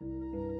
Música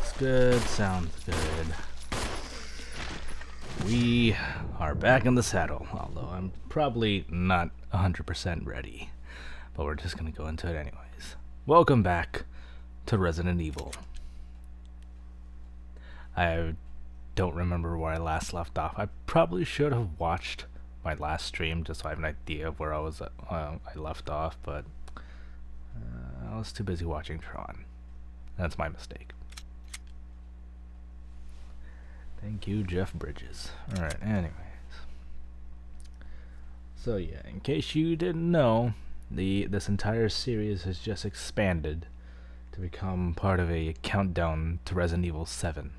Looks good, sounds good. We are back in the saddle, although I'm probably not 100% ready. But we're just gonna go into it anyways. Welcome back to Resident Evil. I don't remember where I last left off. I probably should have watched my last stream just so I have an idea of where I was uh, I left off, but uh, I was too busy watching Tron. That's my mistake. Thank you, Jeff Bridges. Alright, anyways. So yeah, in case you didn't know, the this entire series has just expanded to become part of a countdown to Resident Evil 7.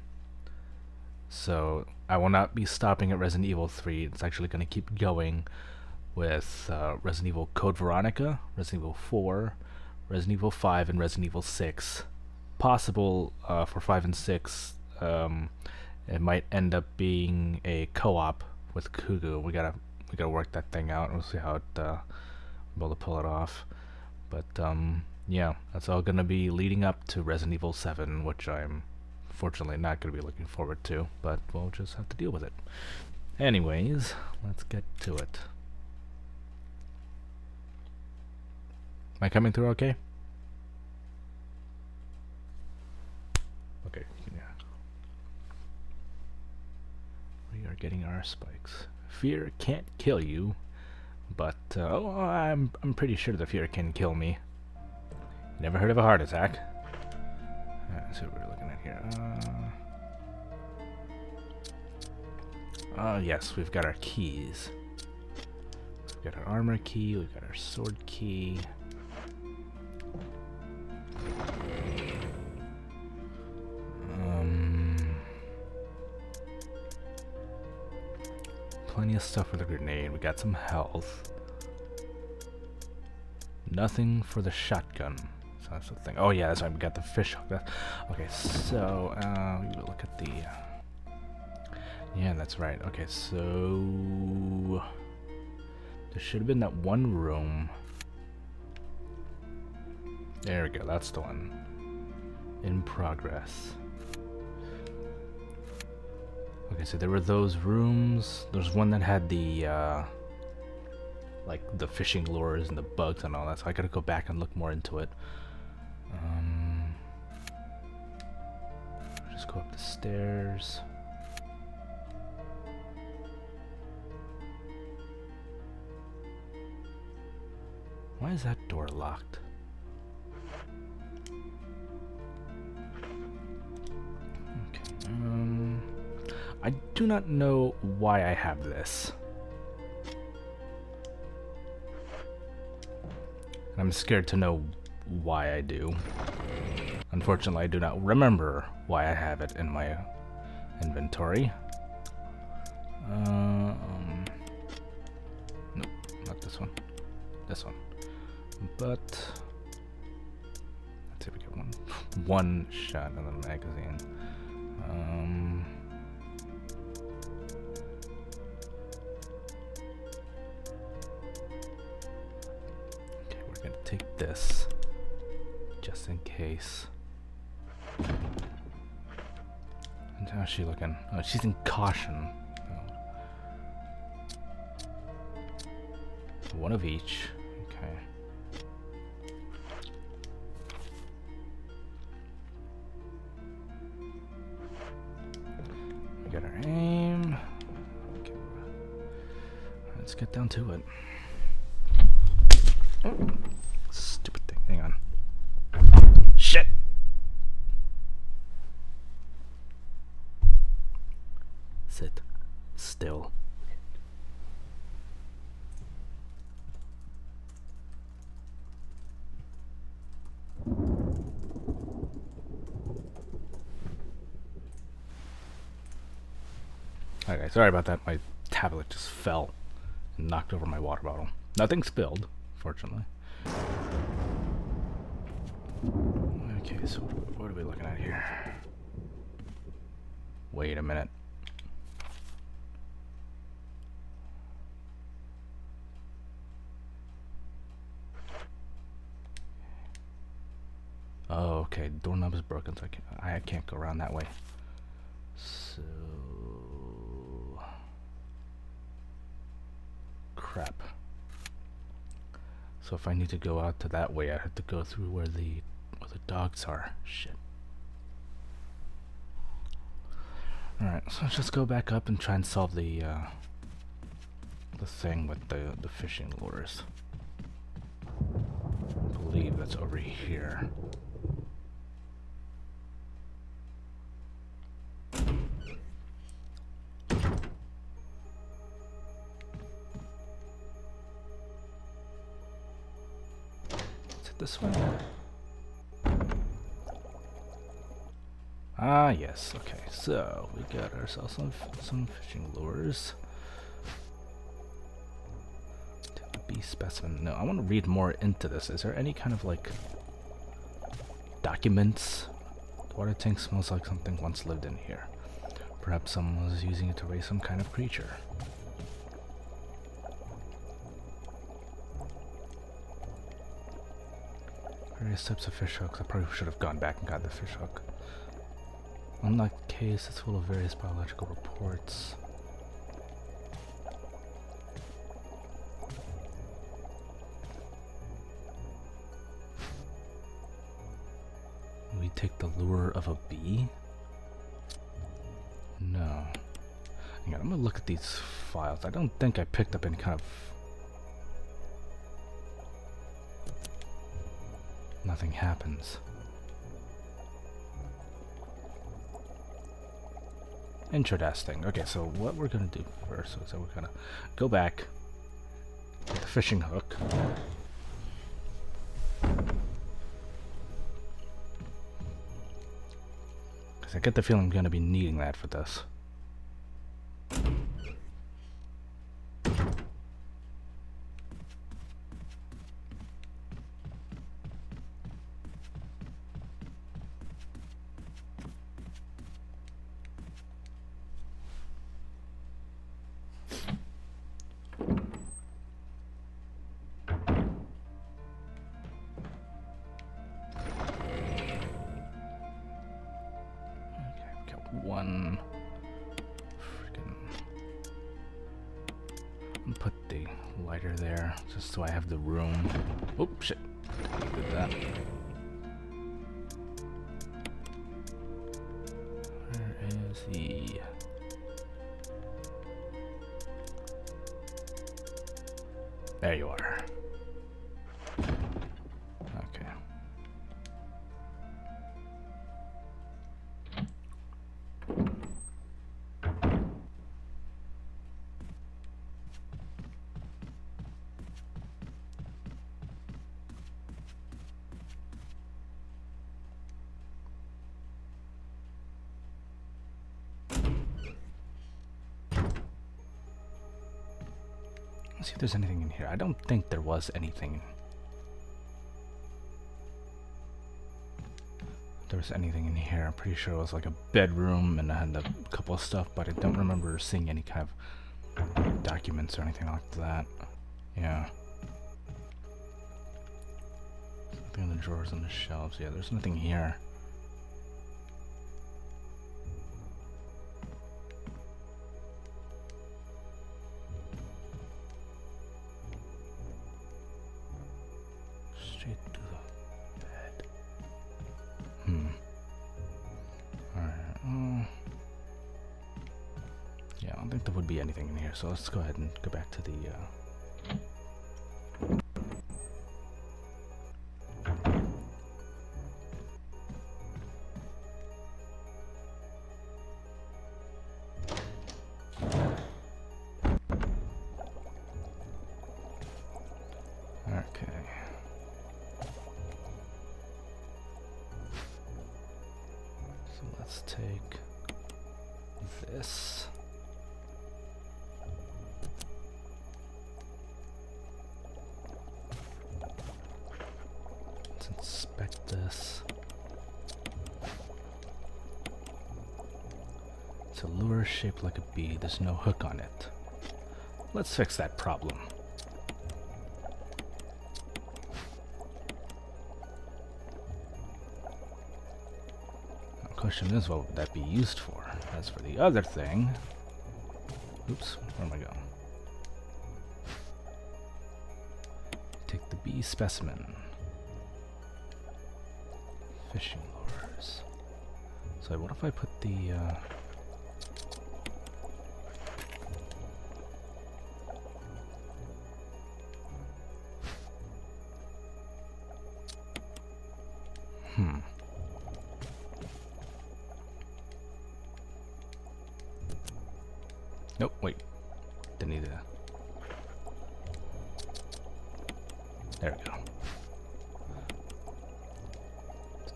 So I will not be stopping at Resident Evil 3. It's actually going to keep going with uh, Resident Evil Code Veronica, Resident Evil 4, Resident Evil 5, and Resident Evil 6. Possible uh, for 5 and 6, um, it might end up being a co-op with Kugu. We gotta we gotta work that thing out. We'll see how it uh, able to pull it off. But um, yeah, that's all gonna be leading up to Resident Evil 7, which I'm fortunately not to be looking forward to, but we'll just have to deal with it. Anyways, let's get to it. Am I coming through? Okay, yeah. We are getting our spikes. Fear can't kill you, but uh, oh, I'm I'm pretty sure the fear can kill me. Never heard of a heart attack. Uh, so we're looking at here. Uh, uh, yes, we've got our keys. We've got our armor key, we've got our sword key. Plenty of stuff for the grenade. We got some health. Nothing for the shotgun So that's the thing. Oh yeah, that's right. We got the fish hook. Okay, so uh, look at the. Uh, yeah, that's right. Okay, so there should have been that one room. There we go. That's the one. In progress. Okay, so there were those rooms. There's one that had the. Uh, like the fishing lures and the bugs and all that, so I gotta go back and look more into it. Um, just go up the stairs. Why is that door locked? I do not know why I have this. I'm scared to know why I do. Unfortunately, I do not remember why I have it in my inventory. Um, nope, not this one. This one. But let's see if we get one one shot in the magazine. Um, take this just in case. And how's she looking? Oh, she's in caution. One of each. Okay. We got our aim. Okay. Let's get down to it. Sit still. Okay, sorry about that. My tablet just fell and knocked over my water bottle. Nothing spilled, fortunately. Okay, so what are we looking at here? Wait a minute. Oh, okay. Doorknob is broken, so I can't, I can't go around that way. So... Crap. So if I need to go out to that way, I have to go through where the where the dogs are. Shit. Alright, so let's just go back up and try and solve the, uh, the thing with the, the fishing lures. I believe that's over here. This way? Ah, yes. Okay, so we got ourselves some some fishing lures. B specimen. No, I want to read more into this. Is there any kind of like documents? The water tank smells like something once lived in here. Perhaps someone was using it to raise some kind of creature. Various types of fish hooks. I probably should have gone back and got the fish hook. Unlocked case it's full of various biological reports. We take the lure of a bee? No. Hang on, I'm gonna look at these files. I don't think I picked up any kind of... Nothing happens. Interesting. Okay, so what we're gonna do first is that we're gonna go back with the fishing hook. Because I get the feeling I'm gonna be needing that for this. One freaking put the lighter there just so I have the room. Oh shit. Did that. Let's see if there's anything in here. I don't think there was anything. There was anything in here. I'm pretty sure it was like a bedroom and I had a couple of stuff, but I don't remember seeing any kind of documents or anything like that. Yeah. Nothing in the drawers and the shelves. Yeah, there's nothing here. So let's go ahead and go back to the uh, shaped like a bee. There's no hook on it. Let's fix that problem. Question is, what would that be used for? As for the other thing... Oops, where am I going? Take the bee specimen fishing lures. So what if I put the... Uh, hmm. Nope, wait. Didn't need that. There we go.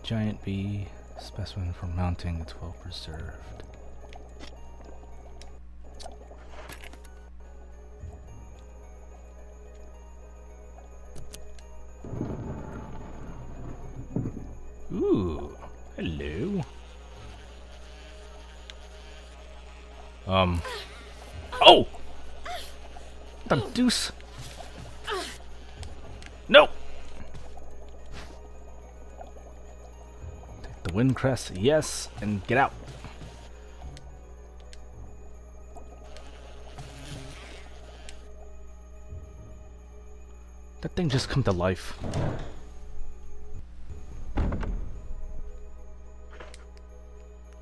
Giant bee specimen for mounting, it's well preserved. Take the wind crest, yes, and get out. That thing just come to life.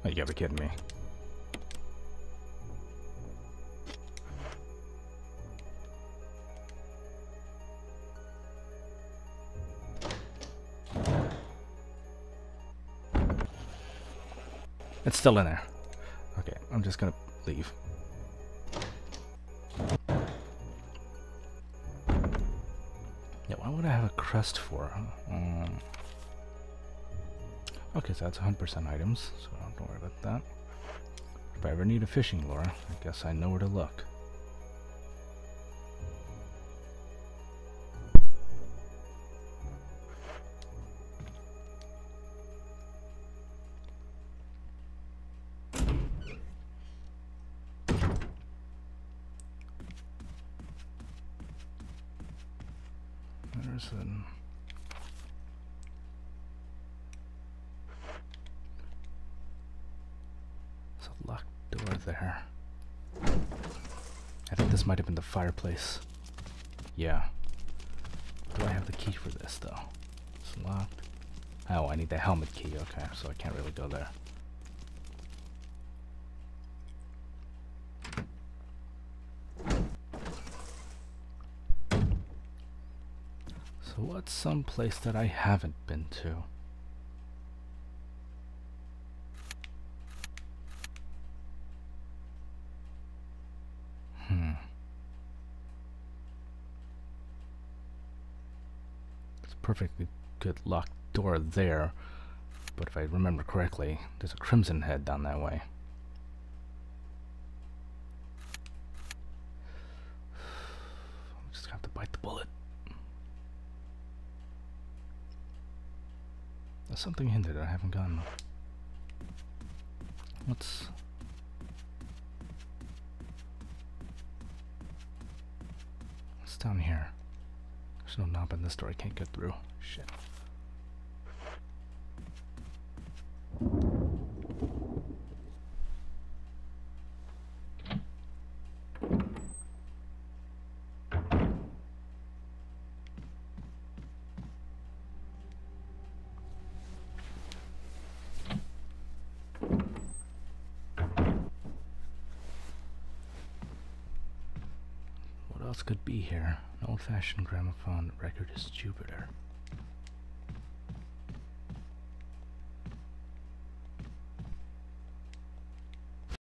Oh, you gotta be kidding me. Still in there. Okay, I'm just gonna leave. Yeah, why would I have a crest for? Um, okay, so that's 100% items, so don't worry about that. If I ever need a fishing lure, I guess I know where to look. There. I think this might have been the fireplace. Yeah. Do I have the key for this though? It's locked. Oh, I need the helmet key. Okay, so I can't really go there. So what's some place that I haven't been to? Perfectly good locked door there, but if I remember correctly, there's a crimson head down that way. Just have to bite the bullet. There's something that I haven't gotten. What's... What's down here? There's no knob in this door I can't get through. Shit. Else could be here? An old-fashioned gramophone record is Jupiter.